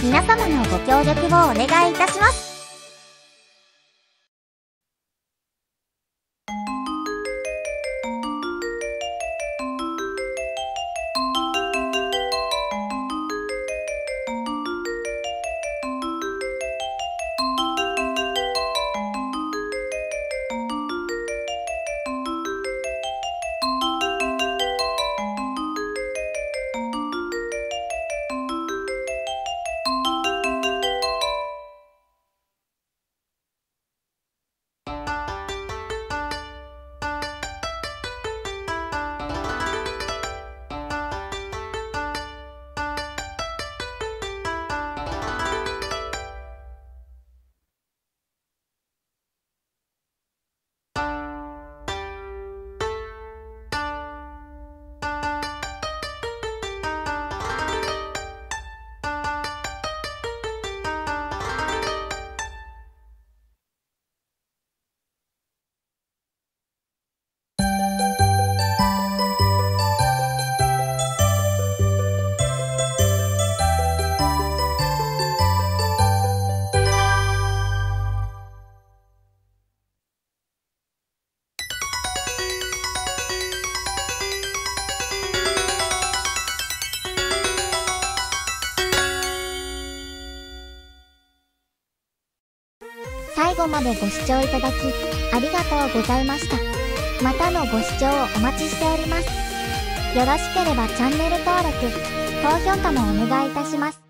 皆様のご協力をお願いいたします。最後までご視聴いただきありがとうございました。またのご視聴をお待ちしております。よろしければチャンネル登録、高評価もお願いいたします。